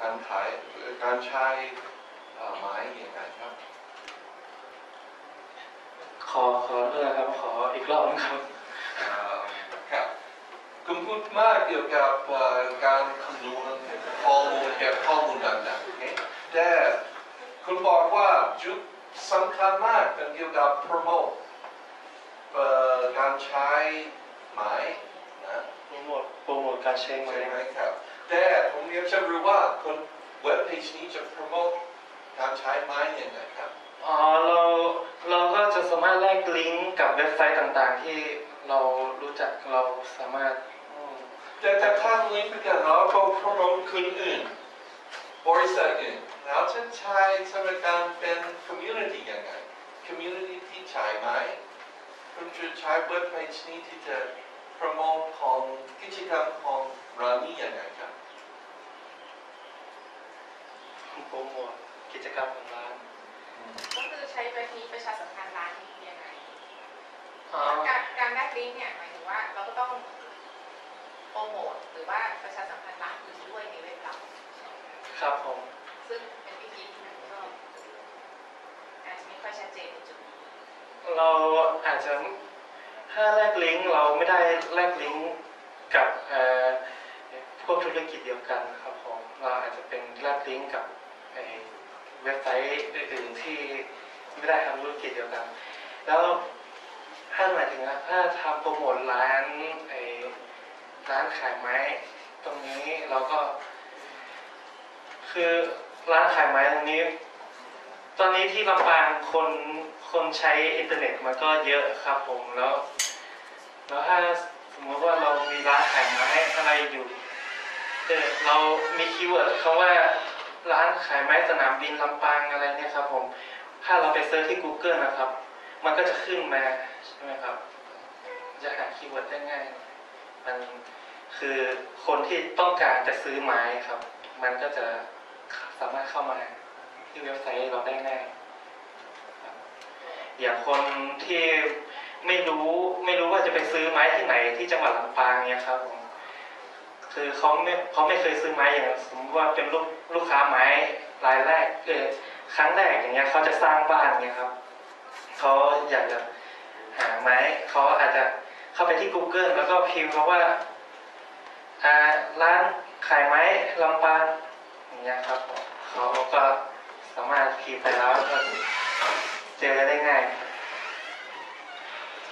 การขายการใช้เอ่อไม้ยังไงครับ ขอขอด้วยครับขออีกรอบนึงครับเอ่อครับคุณพูดมากเกี่ยวกับเอ่อการคำนวณข้อมูลเก็บข้อมูลต่างๆโอเคแต่คุณบอกว่าจุดสำคัญมากเป็นเกี่ยวกับโปรโมทเอ่อการใช้ไม้นะโปรโมทโปรโมทการใช้ไม้ใช่ไหมครับ แต่ผมอยากจะรู้ว่าคนเว็บเพจนี้จะโปรโมทการใช้ไม้ยังไงครับ อ๋อเราเราก็จะสามารถแลกลิงก์กับเว็บไซต์ต่างๆ ที่เรารู้จักเราสามารถอืมแต่แต่ถ้าลิงก์ไปกันเราก็โปรโมทคนอื่นบริษัทอื่นแล้วจะใช้สำหรับการเป็น community ยังไง community ที่ใช้ไหมคุณจะใช้เว็บเพจนี้ที่จะโปรโมทของกิจกรรมของร้านนี้ยังไงครับ โปรโมท กิจกรรมของร้านก็คือใช้เว็บนี้ประชาสัมพันธ์ร้านนี้ยังไงอ๋อการการแลกลิงก์เนี่ยหมายถึงว่าเราก็ต้องโปรโมทหรือว่าประชาสัมพันธ์ร้านอื่นด้วยในเว็บเราครับผมซึ่งเป็นวิธีที่ก็อาจจะไม่ค่อยชัดเจนในจุดนี้เราอาจจะถ้าแลกลิงก์เราไม่ได้แลกลิงก์กับเอ่อพวกธุรกิจเดียวกันครับผมเราอาจจะเป็นแลกลิงก์กับไอ้ เว็บไซต์อื่นๆที่ไม่ได้ทำธุรกิจเดียวกัน แล้วถ้าหมายถึงว่าถ้าทำโปรโมทร้านไอ้ร้านขายไม้ ตรงนี้เราก็ คือร้านขายไม้ตรงนี้ ตอนนี้ที่ลำปางคนคนใช้อินเทอร์เน็ตมันก็เยอะครับผมแล้วแล้วถ้าสมมติว่าเรามีร้านขายไม้อะไรอยู่เออเรามี keyword คำว่า ร้านขายไม้สนามบินลำปางอะไรเนี่ยครับ ผม ถ้าเราไป search ที่ Google นะครับ มันก็จะขึ้นมาใช่ไหมครับ จะหา keyword ได้ง่าย มันคือคนที่ต้องการจะซื้อไม้ครับ มันก็จะสามารถเข้ามาที่เว็บไซต์เราได้ง่ายอย่างคนที่ไม่รู้ไม่รู้ว่าจะไปซื้อไม้ที่ไหนที่จังหวัดลำปางเนี่ยครับผมคือเขาไม่เขาไม่เคยซื้อไม้อย่างสมมติว่าเป็นลูก ลูกค้าไม้รายแรกเออครั้งแรกอย่างเงี้ยเขาจะสร้างบ้านเนี่ยครับเขาอยากจะหาไม้เขาอาจจะเข้าไปที่ Google แล้วก็พิมพ์คำว่าอ่าร้านขายไม้ลำปางอย่างเงี้ยครับเขาก็สามารถพิมพ์ไปแล้วก็เจอได้ง่าย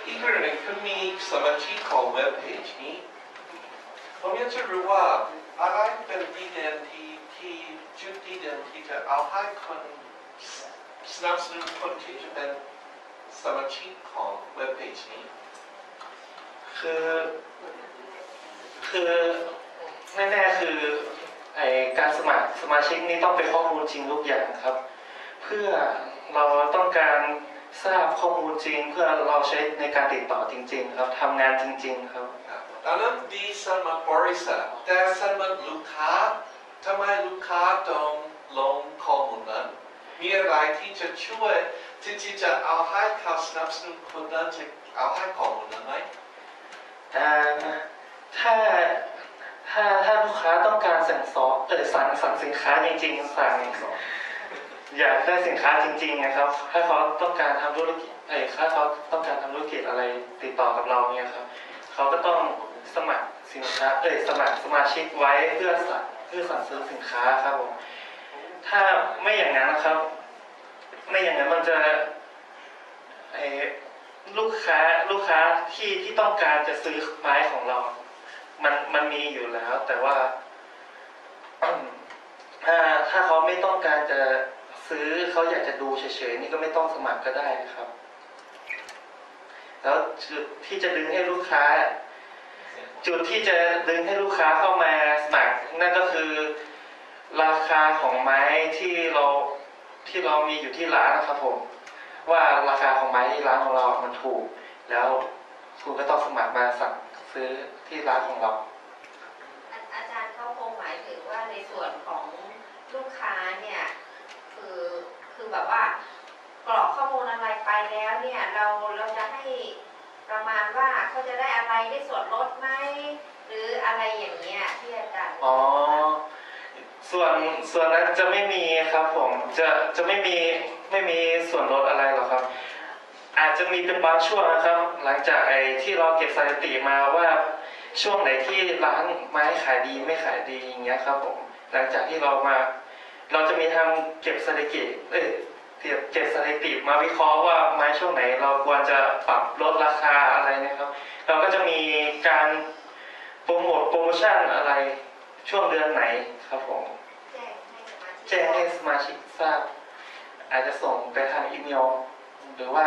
อีกเรื่องหนึ่งคือมีสมาชิกของเว็บเพจนี้ผมอยากจะรู้ว่าอะไรเป็นดีเด่นที่ ที่จุดดีเด่นที่จะเอาให้คนสนับสนุนคนที่จะเป็นสมาชิกของเว็บเพจนี้คือคือแน่ๆคือไอการสมัครสมาชิกนี่ต้องเป็นข้อมูลจริงทุกอย่างครับ เพื่อเราต้องการทราบข้อมูลจริง เพื่อเราใช้ในการติดต่อจริง ๆ ครับทำงานจริง ๆ ครับครับตอนนั้นดีสมัครบริษัทแต่สมัครลูกค้า ทำไมลูกค้าต้องลงข้อมูลนั้น มีอะไรที่จะช่วยที่จะเอาให้เขาสนับสนุนคนนั้นจะเอาให้ข้อมูลนั้นไหมถ้าถ้าถ้าลูกค้าต้องการสั่งซอเออสั่งสั่งสินค้าจริงๆสั่งอยากได้สินค้าจริงๆนะครับ ถ้าเขาต้องการทำธุรกิจเออถ้าเขาต้องการทำธุรกิจอะไรติดต่อกับเราเนี่ยครับ เขาก็ต้องสมัครสินค้าเออสมัครสมาชิกไว้เพื่อสั่ง เพื่อสั่งซื้อสินค้าครับผมถ้าไม่อย่างนั้นนะครับ ไม่อย่างนั้นมันจะไอลูกค้าลูกค้าที่ที่ต้องการจะซื้อไม้ของเรา มันมันมีอยู่แล้ว แต่ว่าถ้าถ้าเขาไม่ต้องการจะซื้อเขาอยากจะดูเฉยๆนี่ก็ไม่ต้องสมัครก็ได้นะครับ แล้วจุดที่จะดึงให้ลูกค้า จุดที่จะดึงให้ลูกค้าเข้ามาสมัครนั่นก็ คือราคาของไม้ที่เราที่เรามีอยู่ที่ร้านนะครับผมว่าราคาของไม้ที่ร้านของเรา มันถูก แล้วคุณก็ต้องสมัครมาสั่งซื้อที่ร้านของเราอาอาจารย์เขาคงหมายถึงว่าในส่วนของลูกค้าเนี่ยคือคือแบบว่ากรอกข้อมูลอะไรไปแล้วเนี่ยเราเราจะให้ประมาณว่าเขาจะได้อะไรได้ส่วนลดไหมหรืออะไรอย่างเงี้ยที่อาจารย์อ๋อ ส่วนส่วนนั้นจะไม่มีครับผมจะจะไม่มีไม่มีส่วนลดอะไรหรอกครับ อาจจะมีเป็นบางช่วงนะครับ หลังจากไอ้ที่เราเก็บสถิติมาว่าช่วงไหนที่ร้านไม้ขายดีไม่ขายดีอย่างเงี้ยครับผมหลังจากที่เรามา เราจะมีทำเก็บสถิติเอ้ยเก็บเก็บสถิติมาวิเคราะห์ว่าไม้ช่วงไหน เราควรจะปรับลดราคาอะไรนะครับ เราก็จะมีการโปรโมทโปรโมชั่นอะไรช่วงเดือนไหนครับผม แจ้งให้สมาชิกแจ้งให้สมาชิกทราบ อาจจะส่งไปทางอีเมล หรือว่า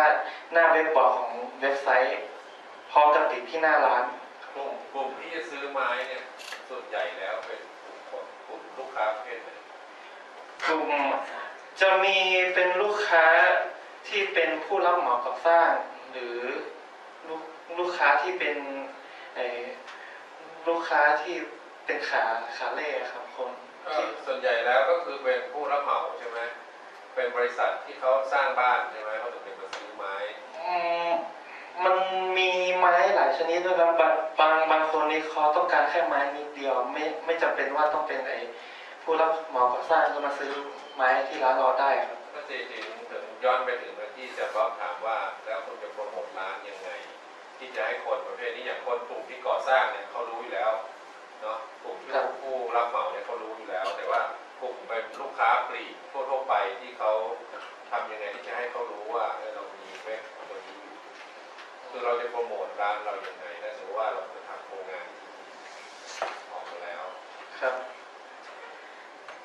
หน้าเว็บบอร์ดของเว็บไซต์พร้อมกับติดที่หน้าร้านกลุ่มกลุ่มที่จะซื้อไม้เนี่ยส่วนใหญ่แล้วเป็นกลุ่มกลุ่มลูกค้าประเภทไหนกลุ่มจะมีเป็นลูกค้าที่เป็นผู้รับเหมาก่อสร้าง หรือลูกลูกค้าที่เป็นเอ่อลูกค้าที่เป็นขาขาเล่ครับคน ก็ที่ส่วนใหญ่แล้วก็คือเป็นผู้รับเหมาใช่ไหมเป็นบริษัทที่เขาสร้างบ้านใช่ไหมเขาถึงเป็นมาซื้อไม้อืมมันมีไม้หลายชนิดด้วยครับบางบางบางคนนี่เขาต้องการแค่ไม้นิดเดียว ไม่ไม่จำเป็นว่าต้องเป็นไอ้ผู้รับเหมาก่อสร้างก็มาซื้อไม้ที่ร้านเราได้ครับ ก็จะถึงถึงย้อนไปถึงที่จะบอกถามว่าแล้วคุณจะโปรโมทร้านยังไง ที่จะให้คนประเภทนี้อย่างคนกลุ่มที่ก่อสร้างเนี่ยเขารู้อยู่แล้ว เนาะกลุ่มที่ผู้รับเหมาเนี่ยเขารู้อยู่แล้ว แต่ว่ากลุ่มเป็นลูกค้าปลีกทั่วไปที่เขาทำยังไงที่จะให้เขารู้ว่าเรามีเว็บตัวนี้อยู่คือเราจะโปรโมทร้านเราอยังไงถ้าสมมติว่าเราจะทำโครงงานออกมาแล้ว ครับ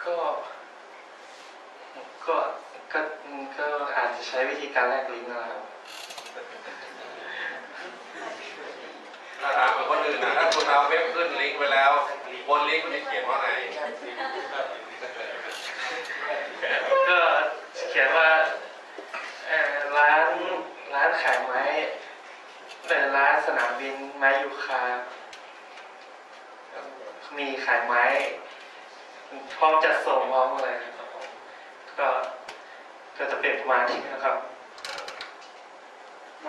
ก็ ก็ก็ก็อาจจะใช้วิธีการแลกลิงก์นะครับ ถ้าถามกับคนอื่นนะถ้าคุณเอาเว็บขึ้นลิงก์ไปแล้ว บนลิงก์คุณจะเขียนว่าไงก็เขียนว่าเอ่อร้านร้านขายไม้เป็นร้านสนามบินไม้ยูคา มีขายไม้พร้อมจัดส่งพร้อมอะไรครับผมก็ก็จะเป็นประมาณนี้นะครับโอ